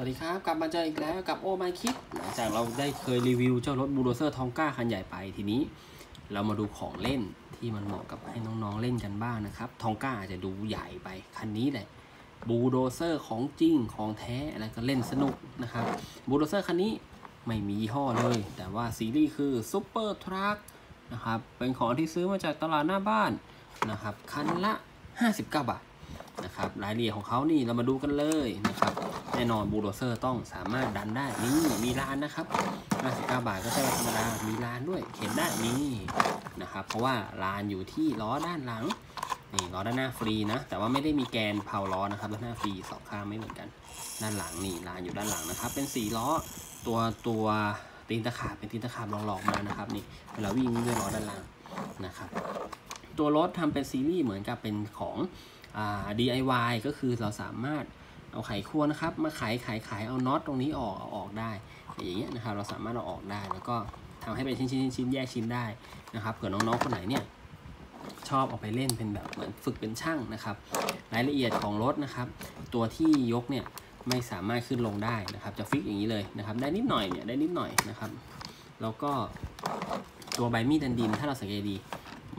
สวัสดีครับ กลับมาเจออีกแล้วกับ Oh My Kid หลังจากเราได้เคยรีวิวเจ้ารถ bulldozer Tonka คันใหญ่ไปทีนี้ เรามาดูของเล่นที่มันเหมาะกับให้น้องๆเล่นกันบ้างนะครับ Tonka อาจจะดูใหญ่ไปคันนี้แหละบูโดเซอร์ของจริงของแท้อะไรก็เล่นสนุกนะครับบูโดเซอร์คันนี้ไม่มียี่ห้อเลย แต่ว่าซีรีส์คือ Super Truck นะครับเป็นของที่ซื้อมาจากตลาดหน้าบ้านนะครับคันละ 59 บาท นะครับรายละเอียดของเขานี่เรามาดูกันเลยนะครับแน่นอนบูโดเซอร์ต้องสามารถดันได้นี่มีลานนะครับ59บาทก็ใช่ธรรมดามีลานด้วย เข็นได้นี่นะครับ เพราะว่าลานอยู่ที่ล้อด้านหลังนี่ล้อด้านหน้าฟรีนะ แต่ว่าไม่ได้มีแกนเผาล้อนะครับด้านหน้าฟรีสองข้างไม่เหมือนกัน ด้านหลังนี่ลานอยู่ด้านหลังนะครับ เป็นสี่ล้อตัวตัวตีนตะขาบเป็นตีนตะขาบหลอกๆมานะครับนี่เวลาวิ่งด้วยล้อด้านหลังนะครับ ตัวรถทำเป็นซีรีส์เหมือนกับเป็นของ DIY ก็คือเราสามารถเอาไขควงนะครับ มาไขไขไขเอาน็อตตรงนี้ออกเอาออกได้อย่างเงี้ยนะครับเราสามารถเอาออกได้ แล้วก็ทำให้เป็นชิ้นชิ้นชิ้นแยกชิ้นได้นะครับเผื่อน้องๆคนไหนเนี่ยชอบเอาไปเล่นเป็นแบบเหมือนฝึกเป็นช่างนะครับ รายละเอียดของรถนะครับ ตัวที่ยกเนี่ยไม่สามารถขึ้นลงได้นะครับ จะฟิกอย่างนี้เลยนะครับ ได้นิดหน่อยเนี่ยได้นิดหน่อยนะครับ แล้วก็ตัวใบมีดดันดินถ้าเราสังเกตดี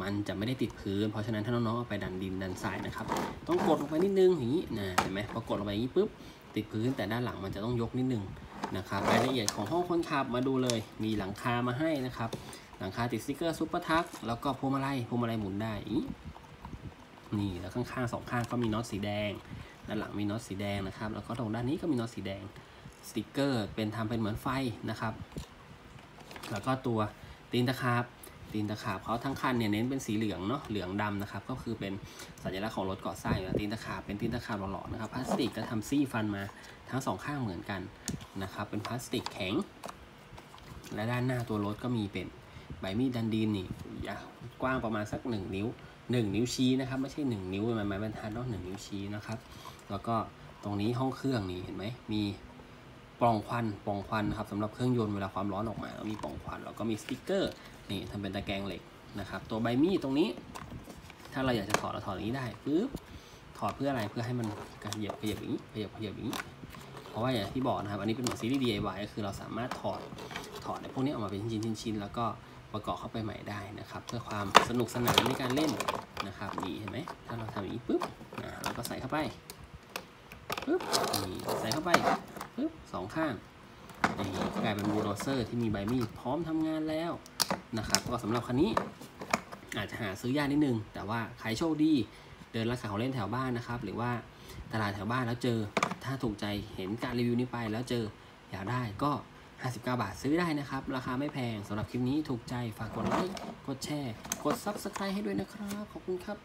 มันจะไม่ได้ติดพื้น เพราะฉะนั้นถ้าน้องๆเอาไปดันดินดันทรายนะครับ ต้องกดลงไปนิดนึงอย่างนี้นะเห็นไหมพอกดลงไปอย่างนี้ปุ๊บติดพื้นแต่ด้านหลังมันจะต้องยกนิดนึงนะครับรายละเอียดของห้องคนขับมาดูเลย มีหลังคามาให้นะครับ หลังคาติดสติกเกอร์ Super Truck แล้วก็พวงมาลัยพวงมาลัยหมุนได้นี่แล้วข้างๆสองข้างก็มีน็อตสีแดงด้านหลังมีน็อตสีแดงนะครับ แล้วก็ตรงด้านนี้ก็มีน็อตสีแดงสติกเกอร์เป็นทำเป็นเหมือนไฟนะครับ แล้วก็ตัวตีนตะขาบ ตีนตะขาบเขาทั้งคันเนี่ยเน้นเป็นสีเหลืองเนาะเหลืองดำนะครับก็คือเป็นสัญลักษณ์ของรถก่อสร้างอยู่แล้วตีนตะขาบเป็นตีนตะขาบหล่อๆนะครับพลาสติกก็ทำซี่ฟันมาทั้งสองข้างเหมือนกันนะครับเป็นพลาสติกแข็ง และด้านหน้าตัวรถก็มีเป็นใบมีดดันดีนนี่ยาวกว้างประมาณสัก 1 นิ้ว 1 นิ้วชี้นะครับไม่ใช่ 1 นิ้วมันไม้บรรทัดเนาะหนิ้วชี้นะครับแล้วก็ตรงนี้ห้องเครื่องนี่เห็นไหมมี ปล่องควันปล่องควันนะครับสำหรับเครื่องยนต์เวลาความร้อนออกมาแล้วมีปล่องควันแล้วก็มีสติ๊กเกอร์นี่ทำเป็นตะแกรงเหล็กนะครับตัวใบมีดตรงนี้ ถ้าเราอยากจะถอดเราถอดอย่างนี้ได้ปึ๊บถอดเพื่ออะไรเพื่อให้มันกระเหยียบกระเหยียบอย่างนี้กระเหยียบกระเหยียบอย่างนี้เพราะว่าอย่างที่บอกนะครับอันนี้เป็นเหมือนซีรีส์ DIY ก็คือเราสามารถถอดถอดในพวกนี้ออกมาเป็นชิ้นๆๆแล้วก็ประกอบเข้าไปใหม่ได้นะครับ เพื่อความสนุกสนานในการเล่นนะครับนี่เห็นไหมถ้าเราทำอย่างนี้ปุ๊บนะเราก็ใส่เข้าไปปุ๊บนี่ใส่เข้าไป ปุ๊บสองข้างนี่กลายเป็นบูลโดเซอร์ที่มีใบมีดพร้อมทำงานแล้วนะครับก็สำหรับคันนี้อาจจะหาซื้อยากนิดนึง แต่ว่าใครโชคดีเดินรานขาของเล่นแถวบ้านนะครับ หรือว่าตลาดแถวบ้านแล้วเจอ ถ้าถูกใจเห็นการรีวิวนี้ไปแล้วเจออยากได้ก็ 59 บาทซื้อได้นะครับ ราคาไม่แพงสำหรับคลิปนี้ถูกใจฝากกดไลค์กดแชร์ กด Subscribe ให้ด้วยนะครับ ขอบคุณครับ